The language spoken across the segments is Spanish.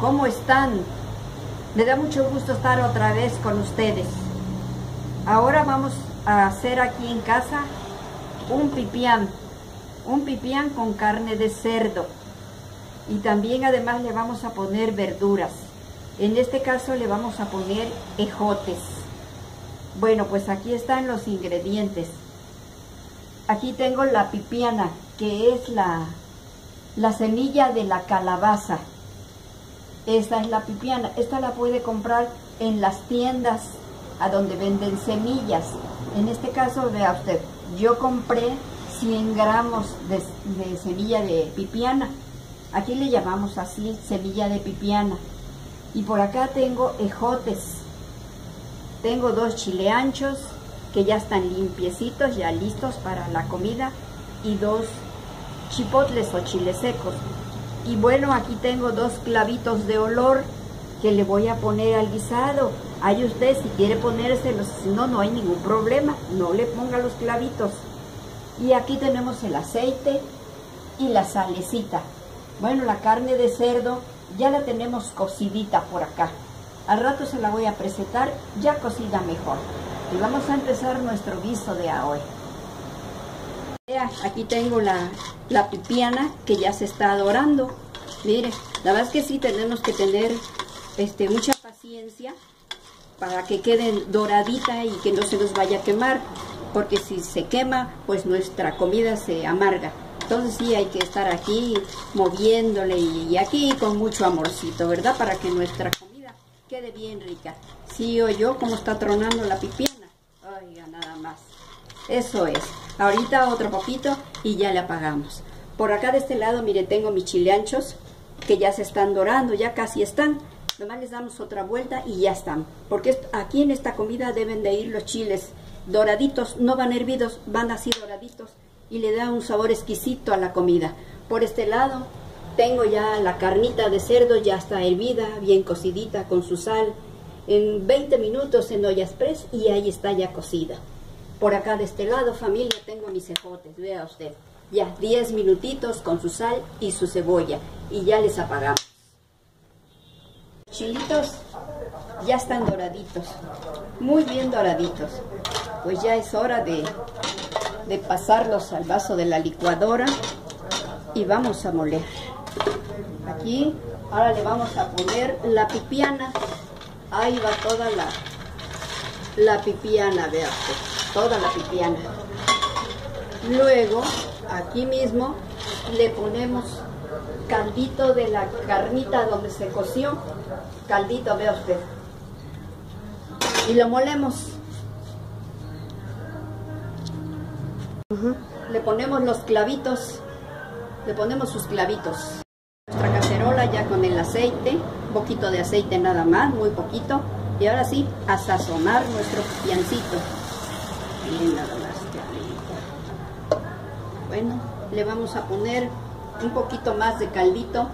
¿cómo están? Me da mucho gusto estar otra vez con ustedes. Ahora vamos a hacer aquí en casa un pipián, un pipián con carne de cerdo. Y también además le vamos a poner verduras. En este caso le vamos a poner ejotes. Bueno, pues aquí están los ingredientes. Aquí tengo la pipiana, que es la, la semilla de la calabaza. Esta es la pipiana. Esta la puede comprar en las tiendas a donde venden semillas. En este caso, vea usted, yo compré 100 gramos de, de semilla de pipiana. Aquí le llamamos así, semilla de pipiana. Y por acá tengo ejotes. Tengo dos chile anchos que ya están limpiecitos, ya listos para la comida. Y dos chipotles o chiles secos. Y bueno, aquí tengo dos clavitos de olor que le voy a poner al guisado. Ahí usted si quiere ponérselos, si no, no hay ningún problema. No le ponga los clavitos. Y aquí tenemos el aceite y la salecita. Bueno, la carne de cerdo ya la tenemos cocidita por acá. Al rato se la voy a presentar ya cocida mejor. Y vamos a empezar nuestro guiso de hoy. Aquí tengo la, la pipiana que ya se está dorando. Mire, la verdad es que sí tenemos que tener este, mucha paciencia para que quede doradita y que no se nos vaya a quemar. Porque si se quema, pues nuestra comida se amarga. Entonces sí hay que estar aquí moviéndole y, aquí con mucho amorcito, ¿verdad? Para que nuestra comida quede bien rica. Sí o yo, como está tronando la pipiana. Oiga, nada más. Eso es. Ahorita otro poquito y ya le apagamos. Por acá de este lado, mire, tengo mis chile anchos que ya se están dorando, ya casi están. Nomás les damos otra vuelta y ya están. Porque aquí en esta comida deben de ir los chiles doraditos, no van hervidos, van así doraditos y le da un sabor exquisito a la comida. Por este lado tengo ya la carnita de cerdo, ya está hervida, bien cocidita con su sal. En 20 minutos en olla express y ahí está ya cocida. Por acá de este lado, familia, tengo mis ejotes, vea usted. Ya 10 minutitos con su sal y su cebolla y ya les apagamos. Chilitos ya están doraditos, muy bien doraditos. Pues ya es hora de, de pasarlos al vaso de la licuadora y vamos a moler. Aquí, ahora le vamos a poner la pipiana. Ahí va toda la, la pipiana, vea usted, toda la pipiana. Luego, aquí mismo, le ponemos caldito de la carnita donde se coció. Caldito, vea usted. Y lo molemos. Le ponemos los clavitos, le ponemos sus clavitos. Nuestra cacerola ya con el aceite, un poquito de aceite nada más, muy poquito. Y ahora sí, a sazonar nuestro piancito. Bueno, le vamos a poner un poquito más de caldito.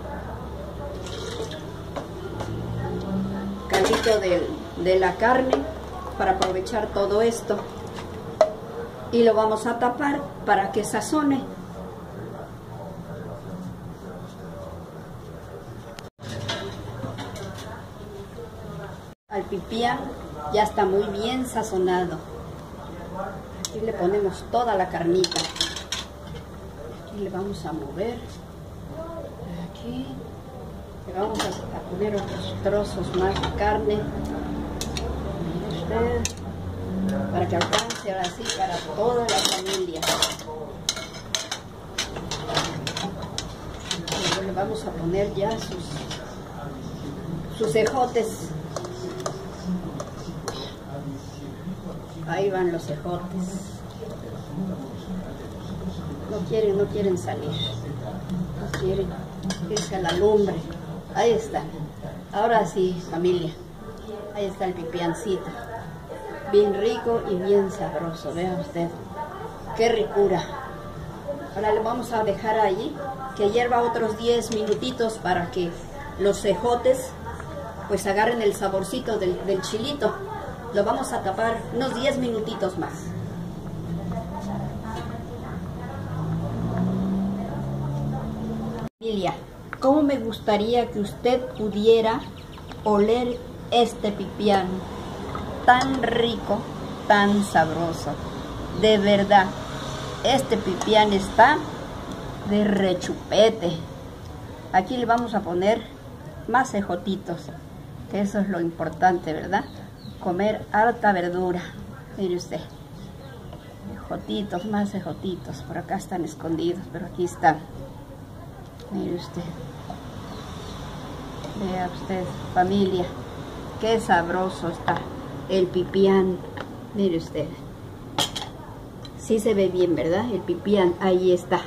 Caldito de, de la carne para aprovechar todo esto y lo vamos a tapar para que sazone. Al pipián ya está muy bien sazonado. Aquí le ponemos toda la carnita. Aquí le vamos a mover. Aquí le vamos a poner otros trozos más de carne. Para que alcance ahora sí para toda la familia. Le vamos a poner ya sus, sus ejotes. Ahí van los ejotes. No quieren, no quieren salir. No quieren a la lumbre. Ahí está. Ahora sí, familia. Ahí está el pipiancito bien rico y bien sabroso, vea usted, qué ricura. Ahora le vamos a dejar allí que hierva otros 10 minutitos para que los cejotes pues agarren el saborcito del chilito. Lo vamos a tapar unos 10 minutitos más. Familia, cómo me gustaría que usted pudiera oler este pipián tan rico, tan sabroso. De verdad, este pipián está de rechupete. Aquí le vamos a poner más ejotitos, que eso es lo importante, ¿verdad? Comer harta verdura. Mire usted. Ejotitos, más ejotitos. Por acá están escondidos, pero aquí están. Mire usted. Vea usted, familia. Qué sabroso está el pipián. Mire usted. Sí se ve bien, ¿verdad? El pipián, ahí está.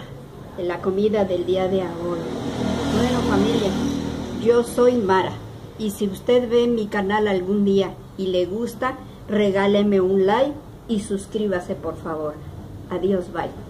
En la comida del día de ahora. Bueno, familia, yo soy Mara. Y si usted ve mi canal algún día y le gusta, regáleme un like y suscríbase, por favor. Adiós, bye.